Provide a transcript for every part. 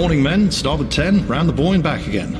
Morning, men. Starboard 10, round the buoy and back again.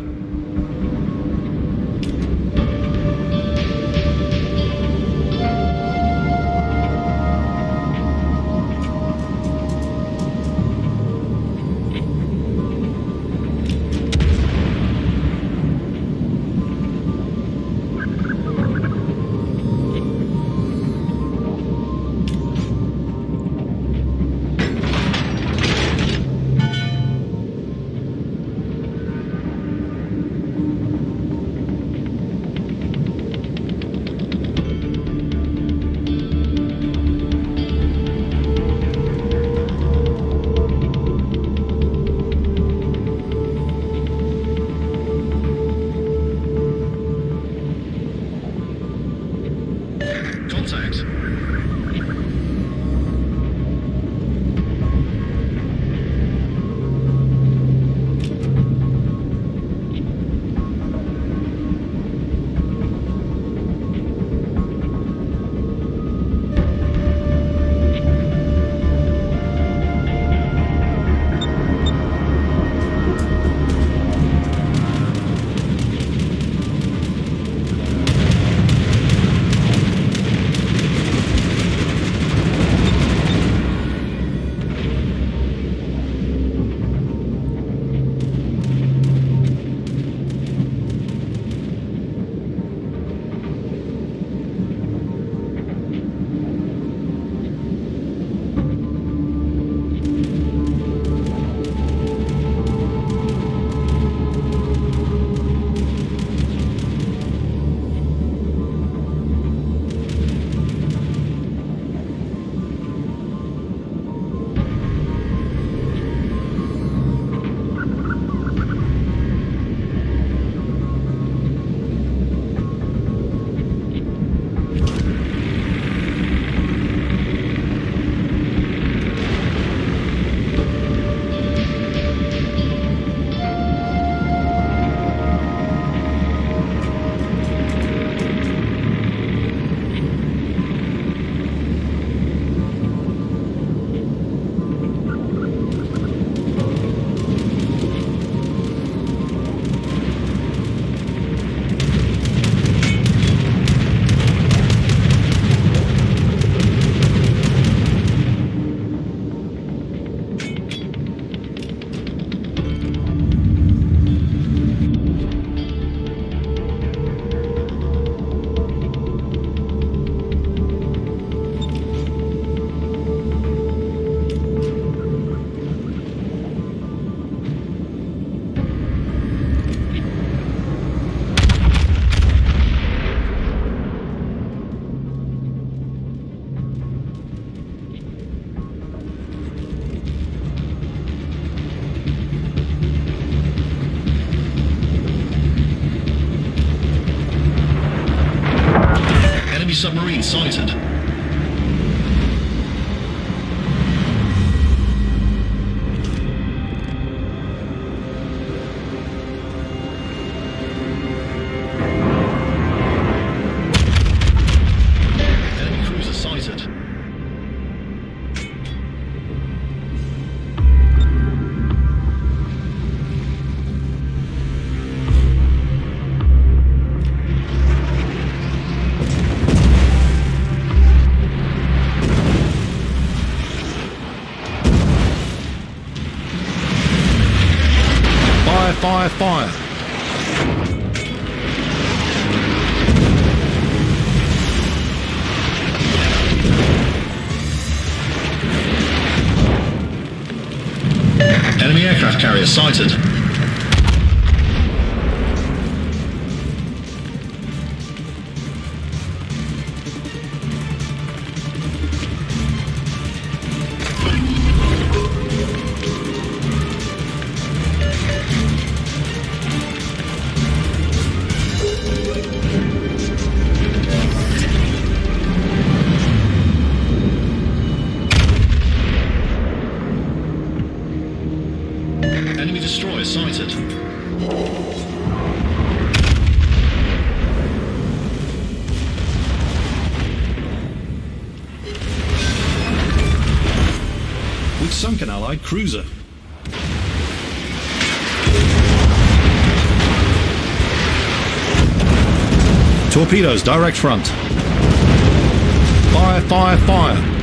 Enemy destroyer sighted. We've sunk an allied cruiser. Torpedoes, direct front. Fire, fire, fire.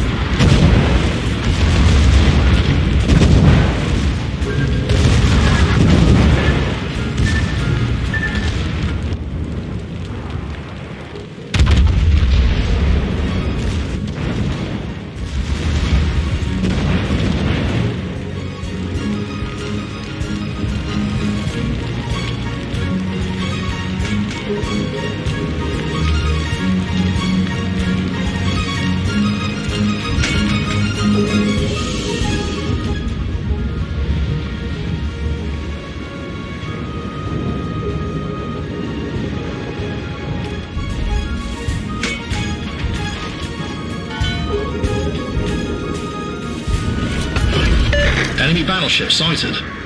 Battleship sighted.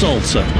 Problem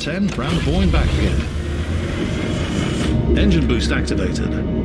10, round the buoy back again. Engine boost activated.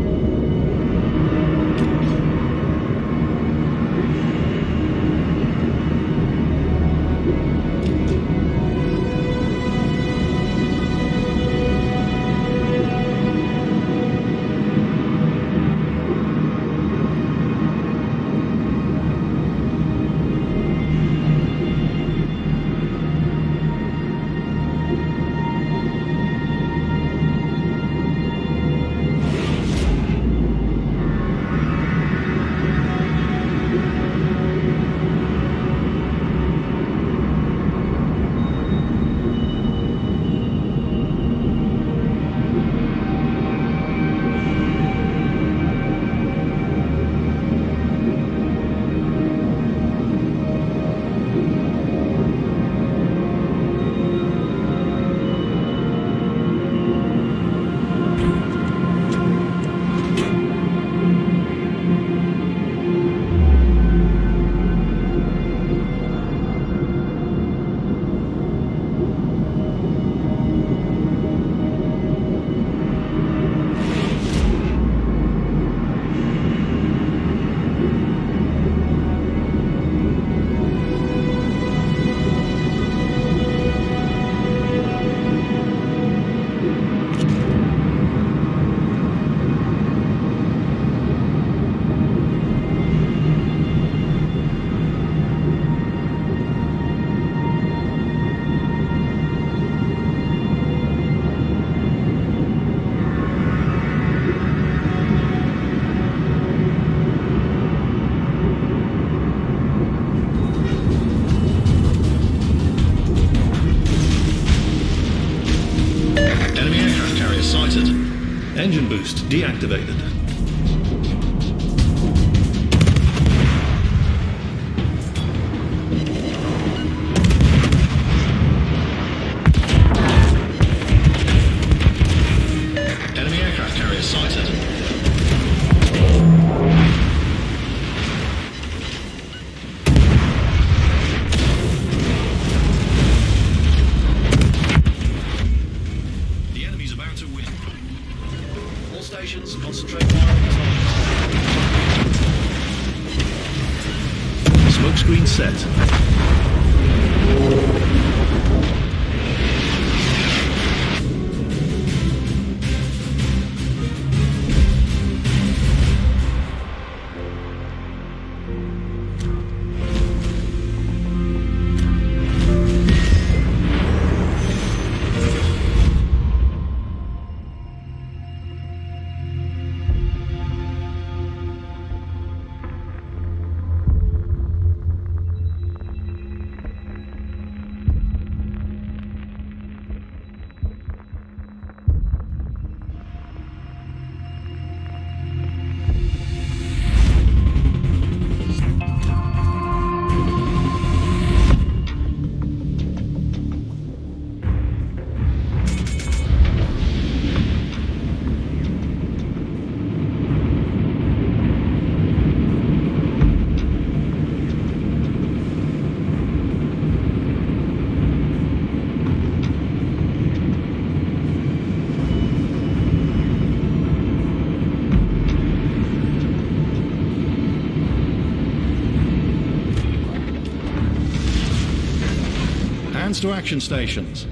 boost deactivated. to action stations.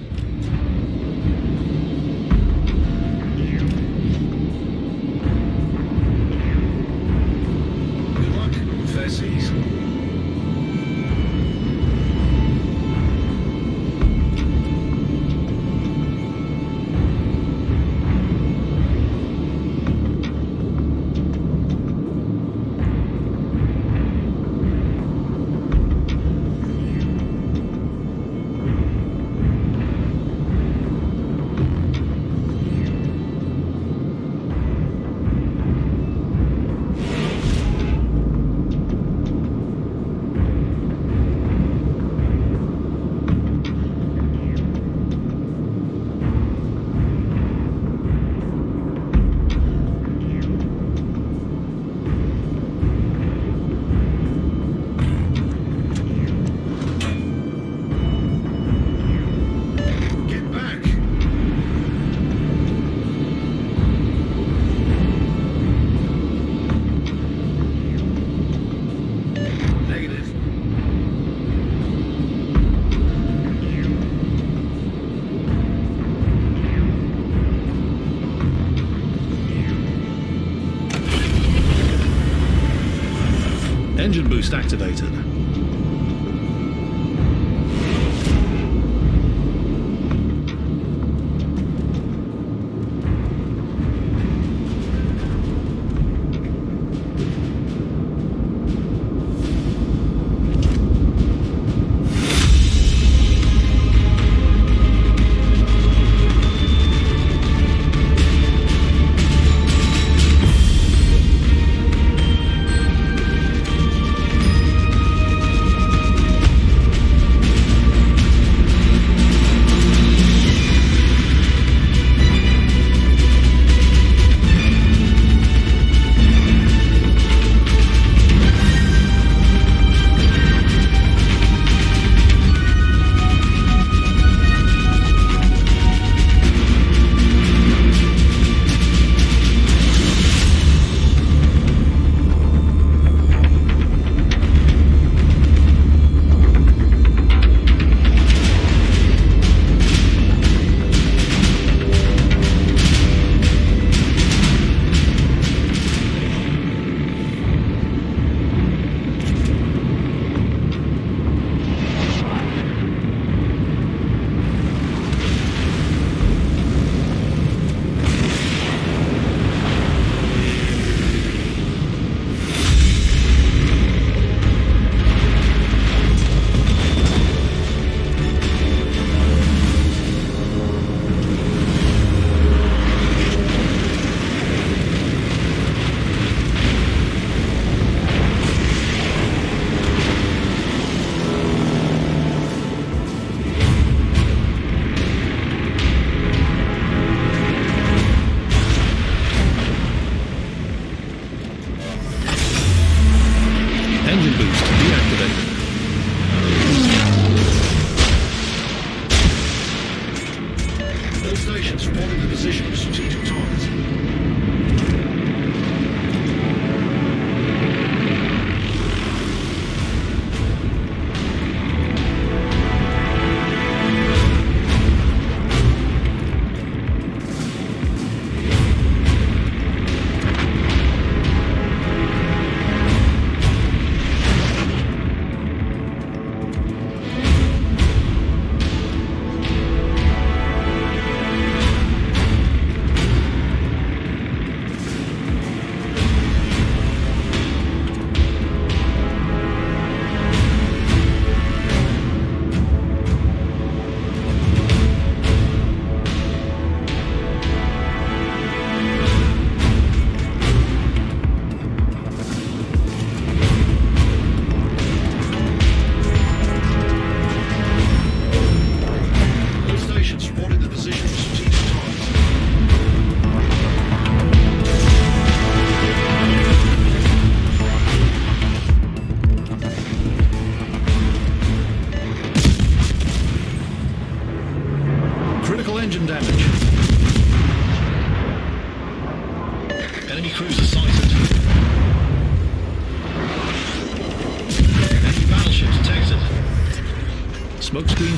boost activated.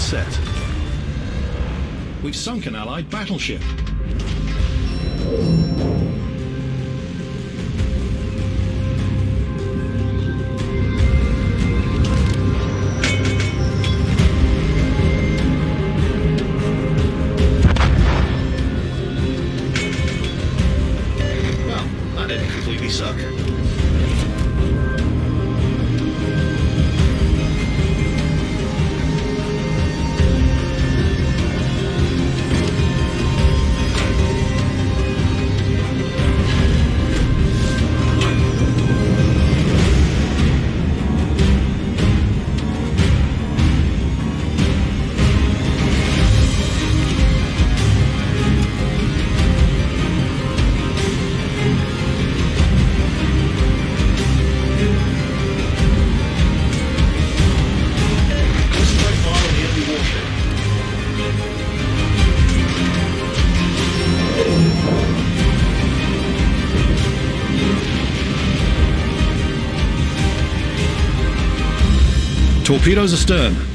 set. We've sunk an Allied battleship. Torpedoes astern.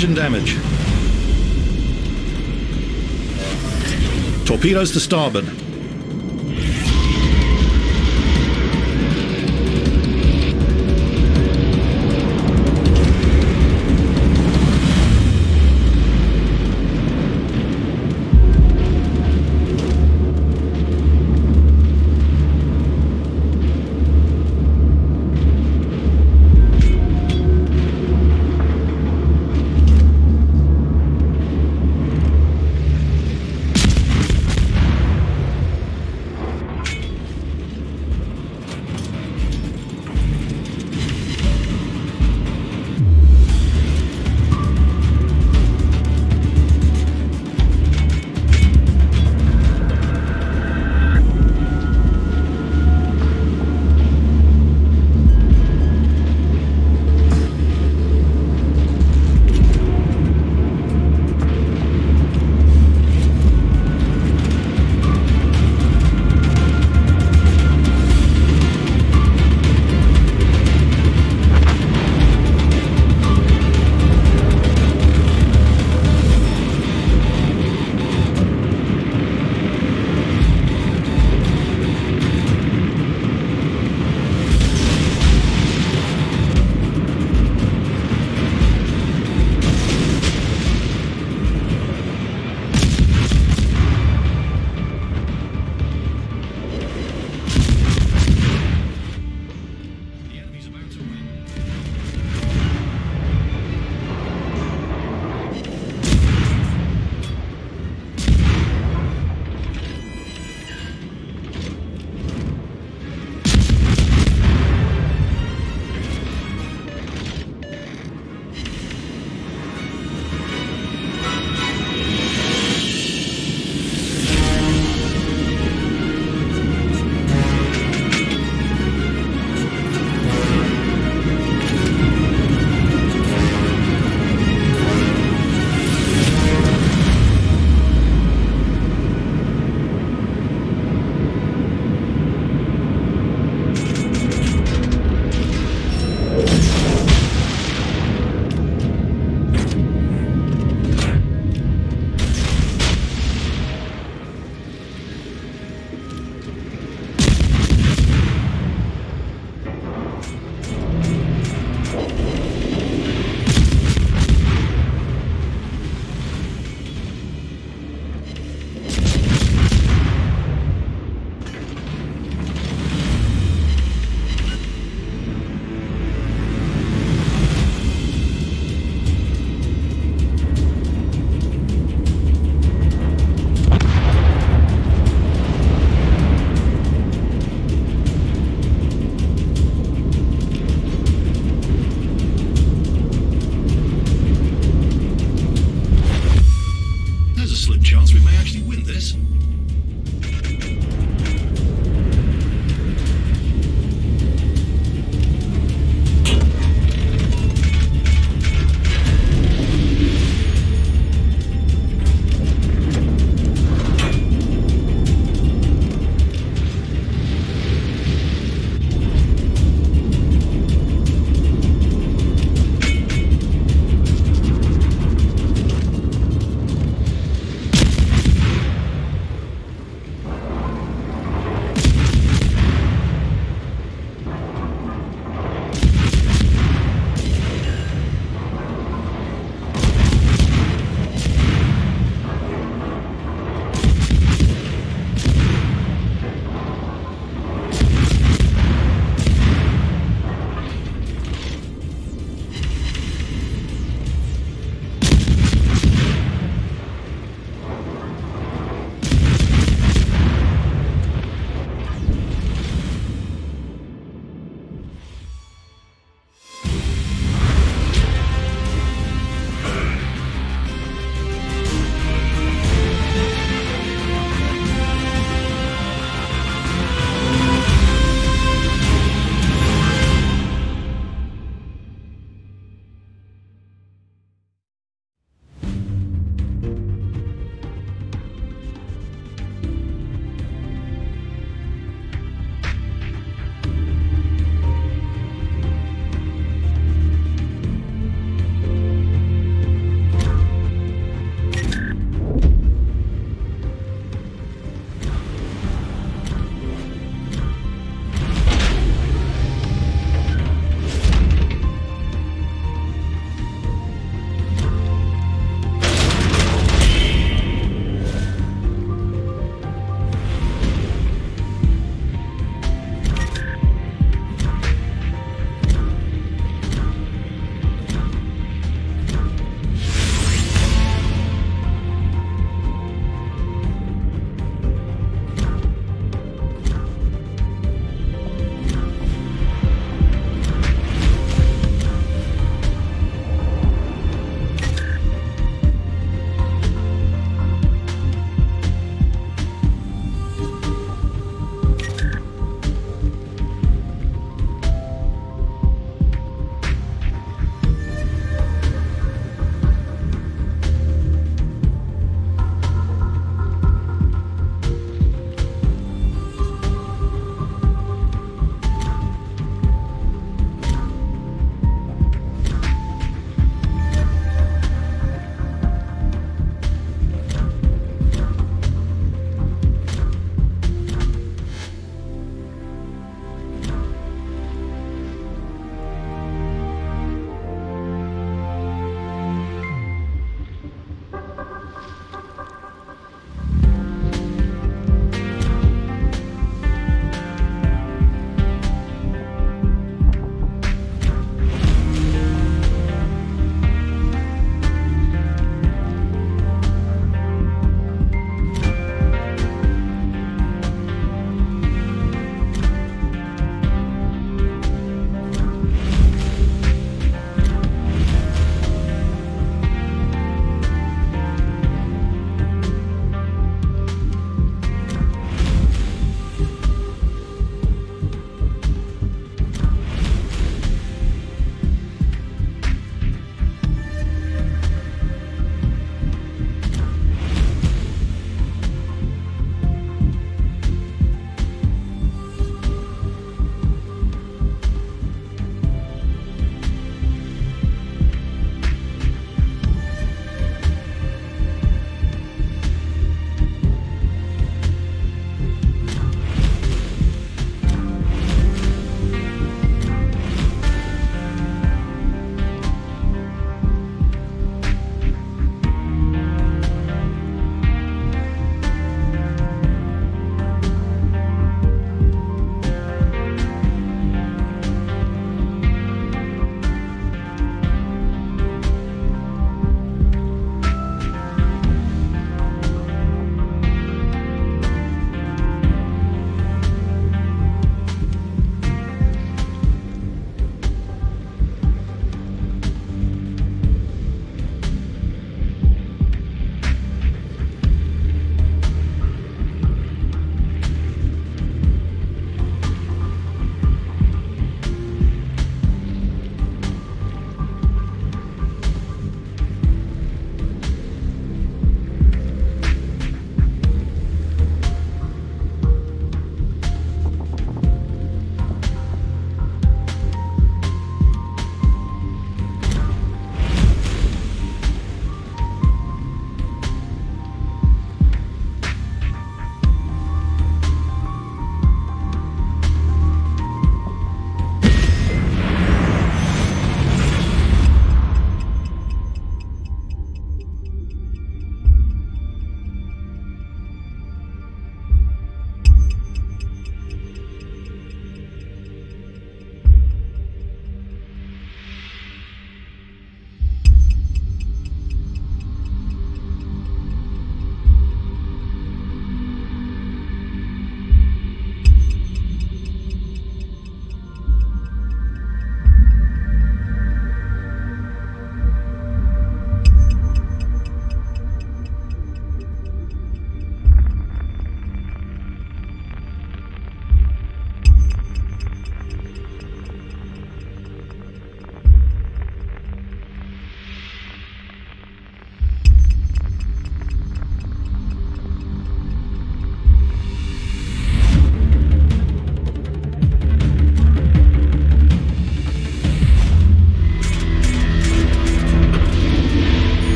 Engine damage. Torpedoes to starboard.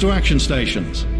To action stations.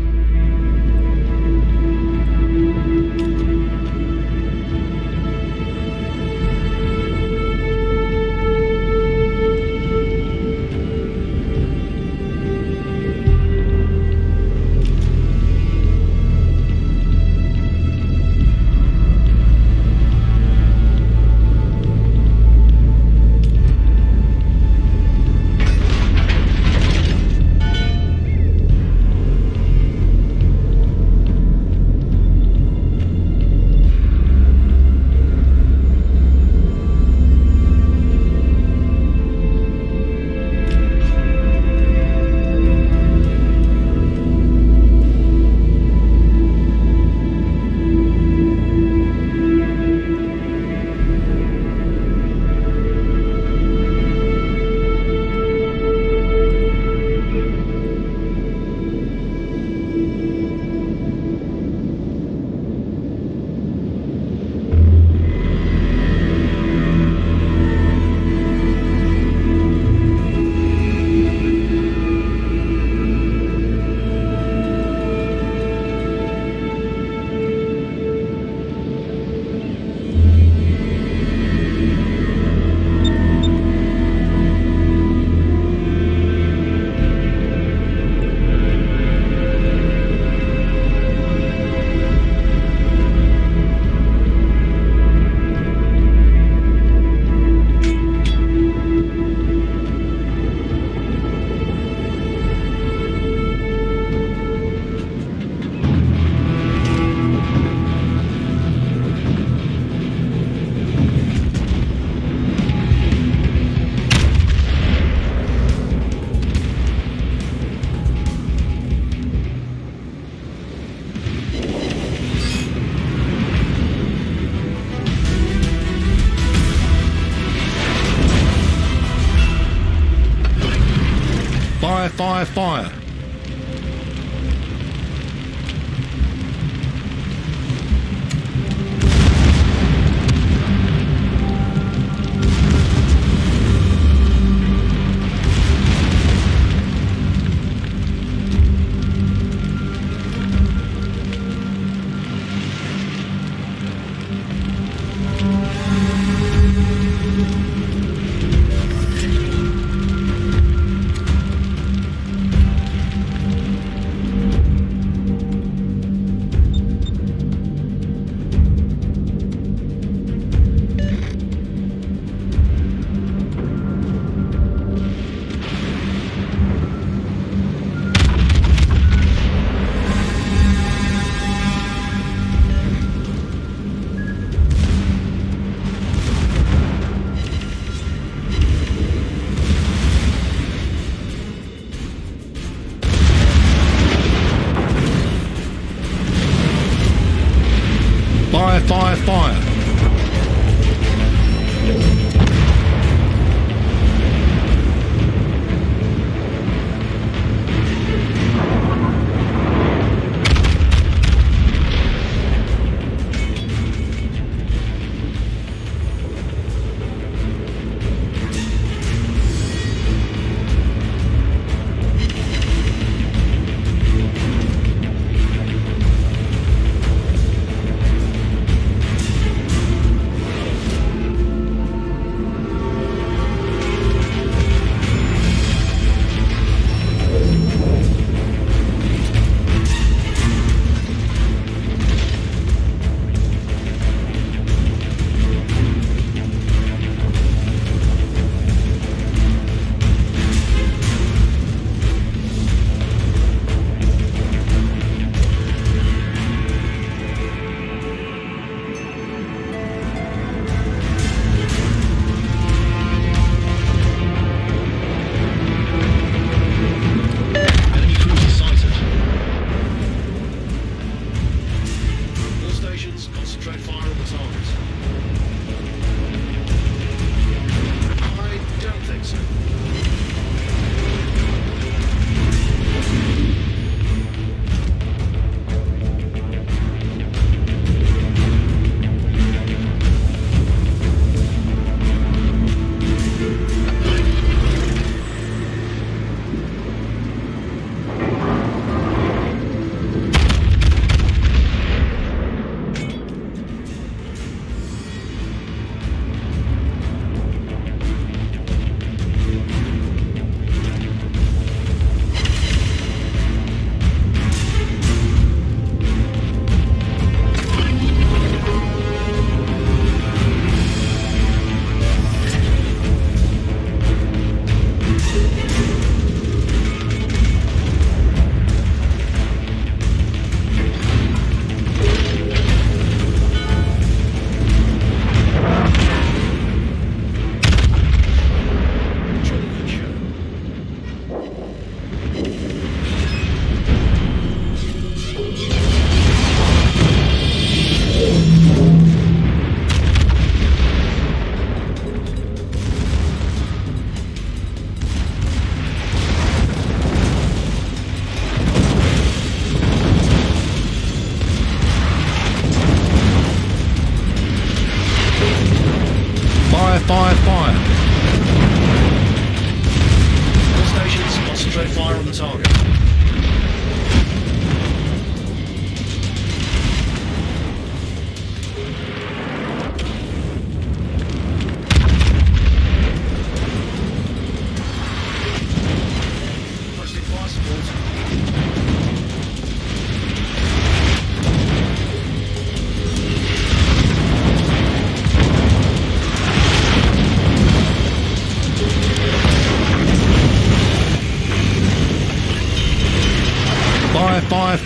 Fire. fire,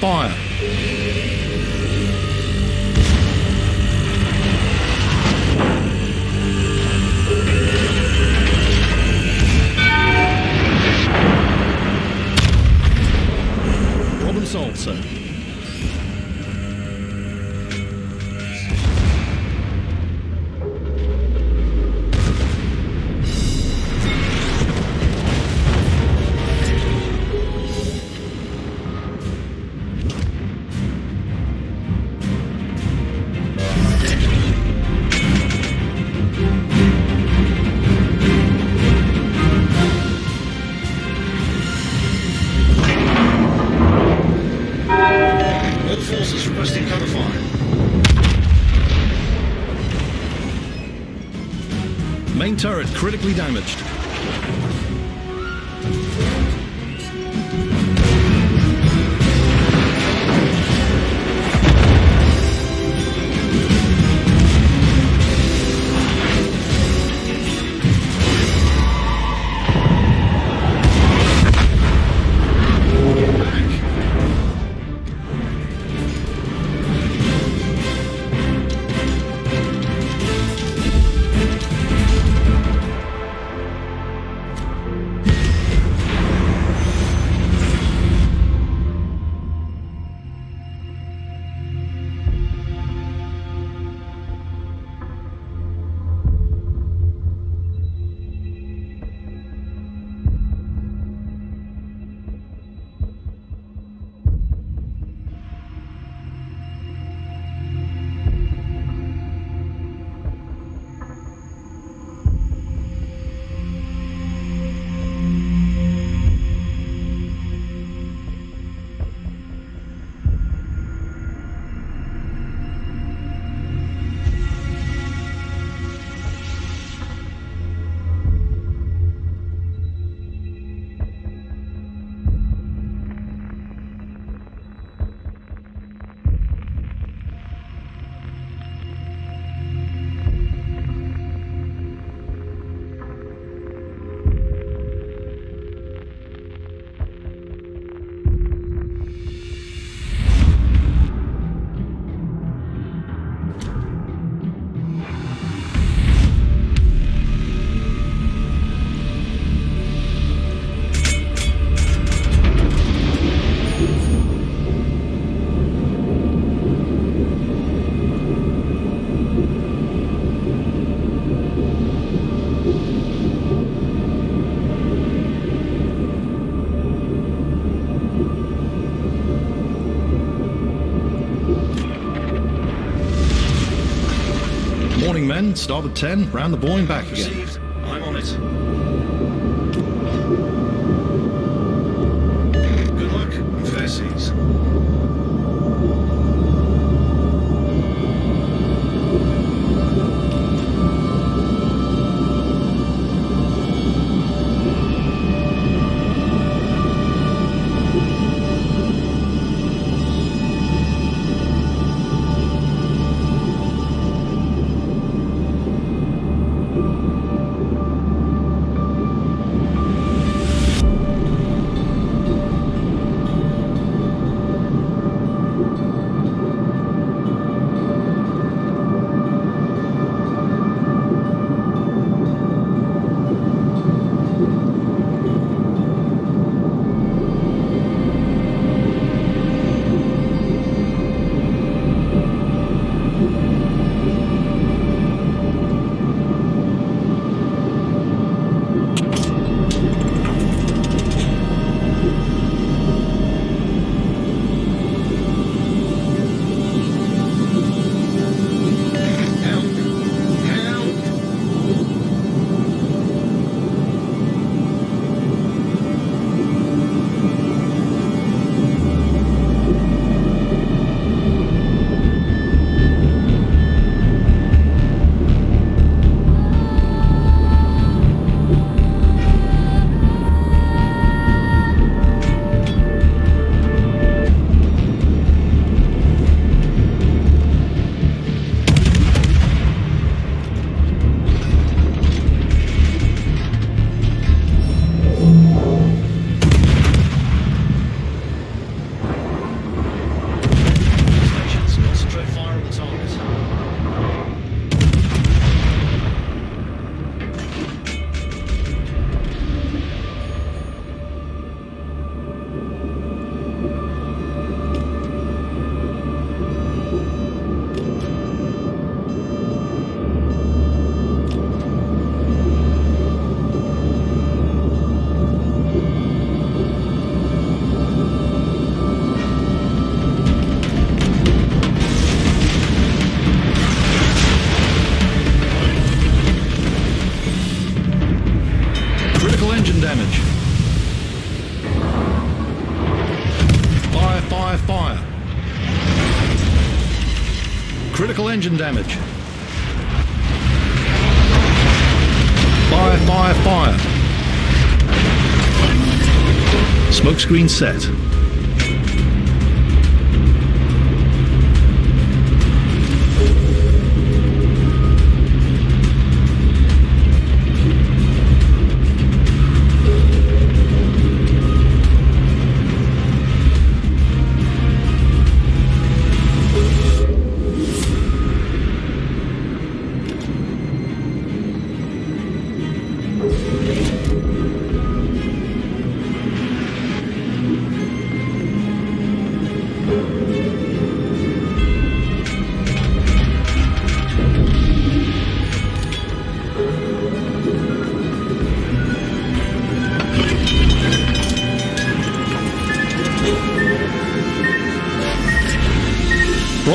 Fire. men, start 10, round the buoy and back again. Engine damage. Fire, fire, fire. Smokescreen set.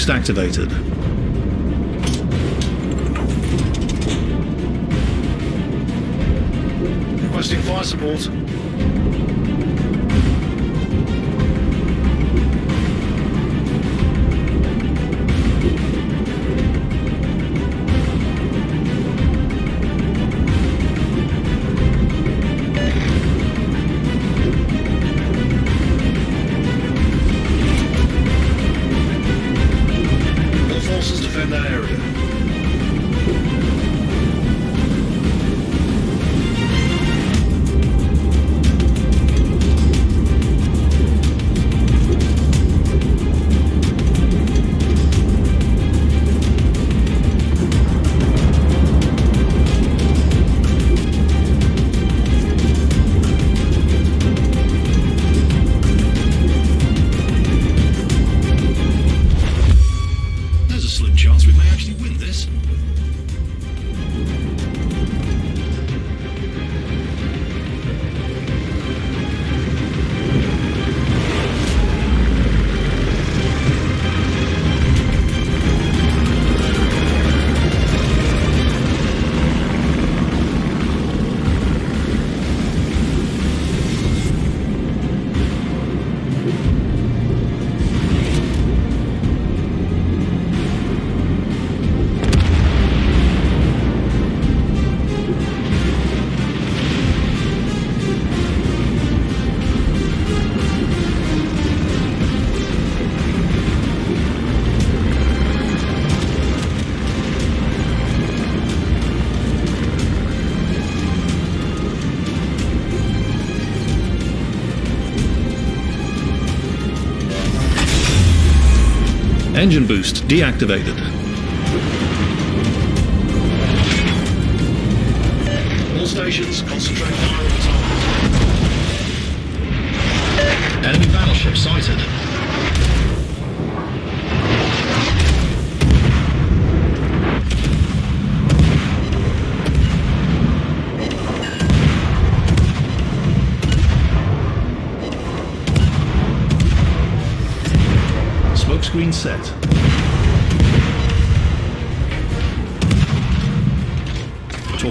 Boost activated. Requesting fire support. Engine boost deactivated. All stations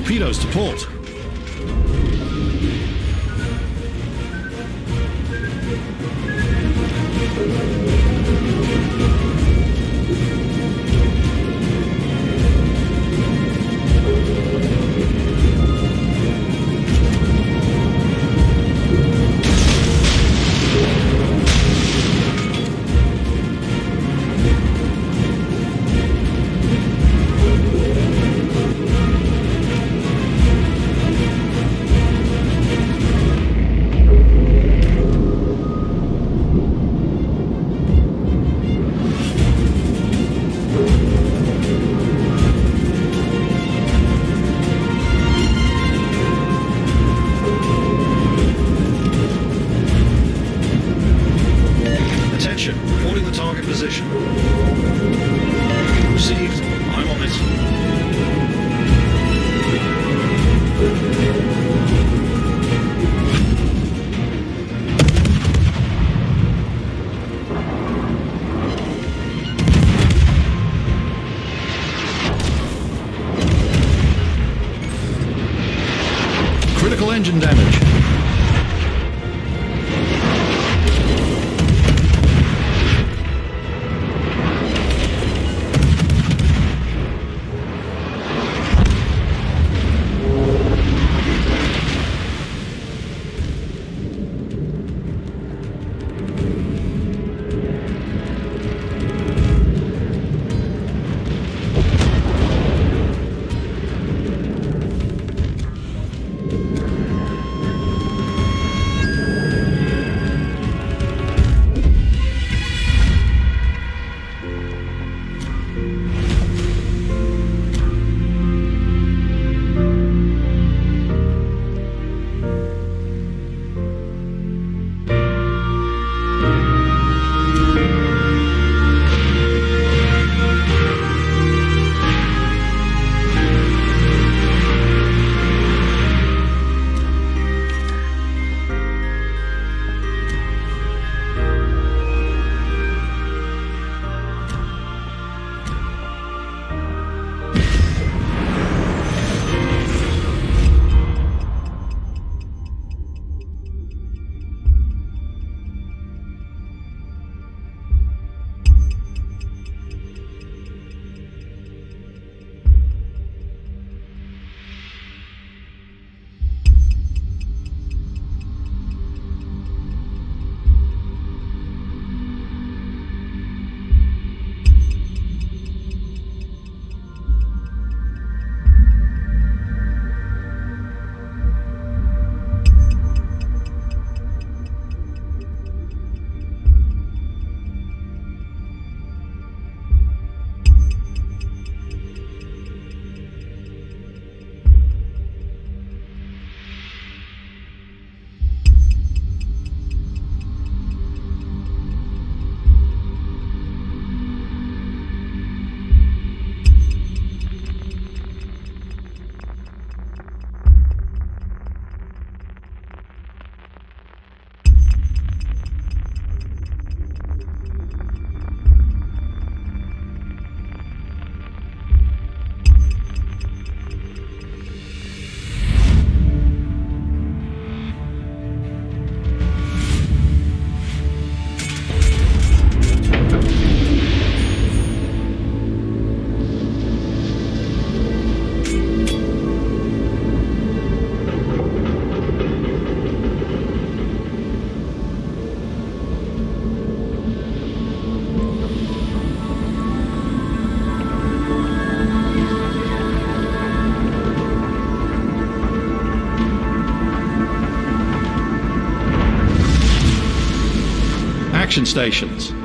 Torpedoes to port. Stations.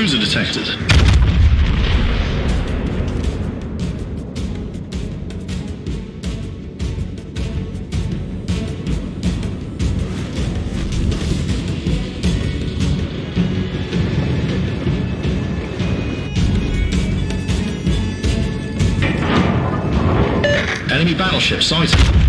Cruiser detected. Enemy battleship sighted.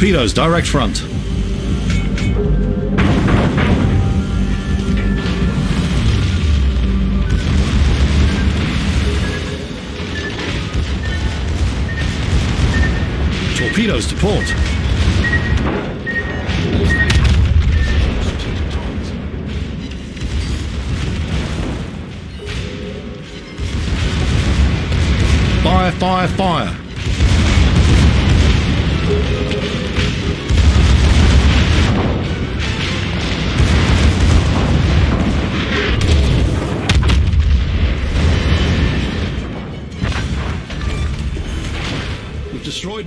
Torpedoes, direct front. Torpedoes to port. Fire, fire, fire.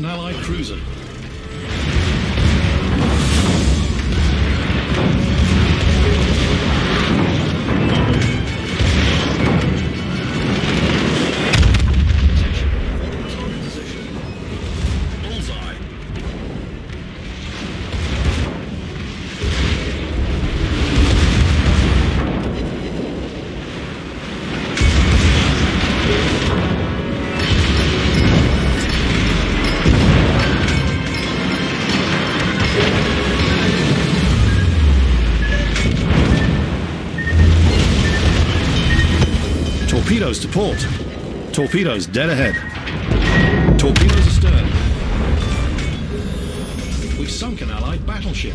Allied cruiser. Torpedoes dead ahead. Torpedoes astern. We've sunk an Allied battleship.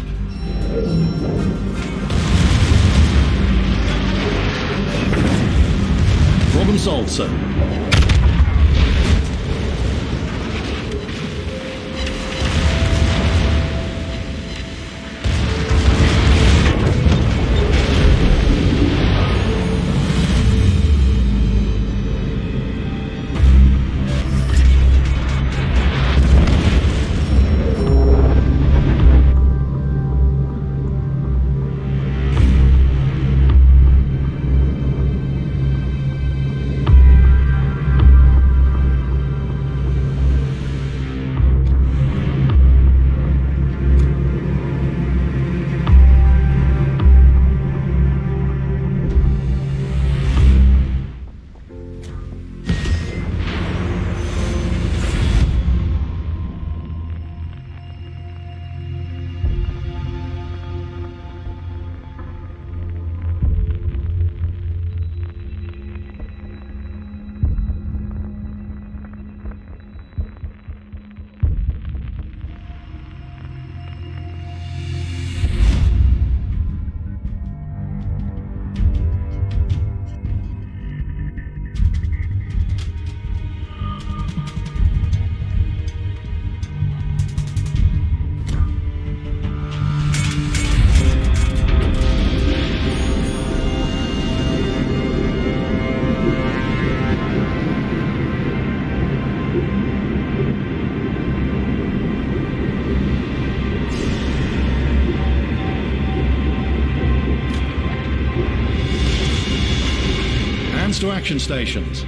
Problem solved, sir. to action stations.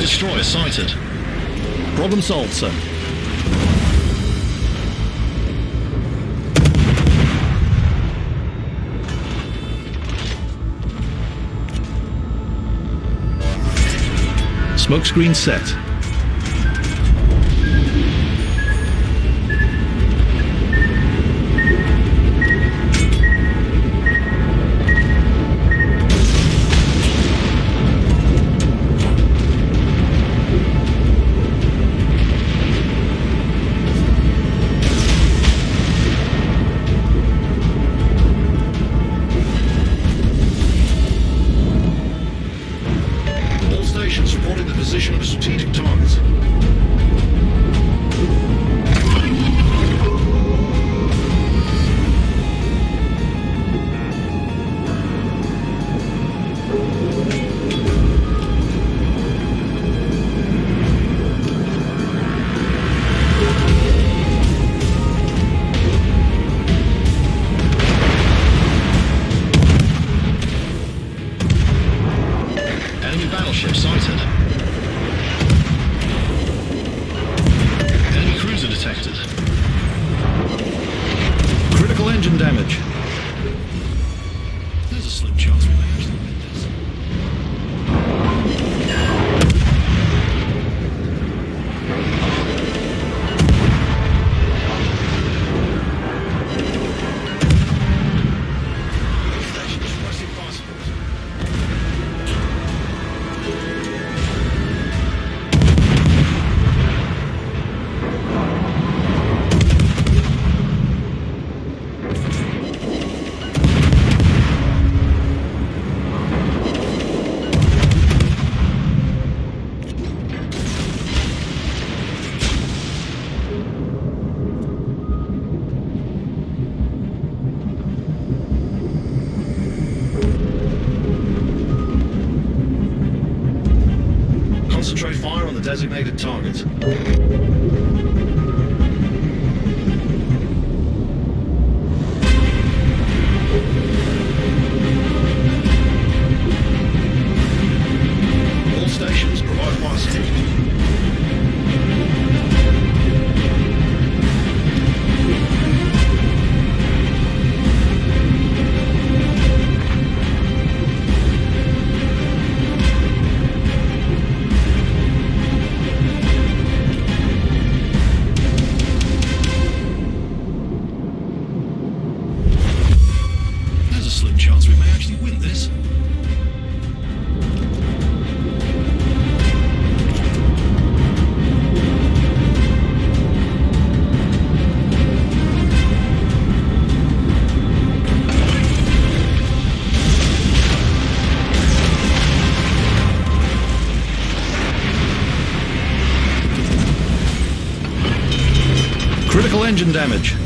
destroyer sighted. Problem solved, sir. Smokescreen set. designated time. Engine damage.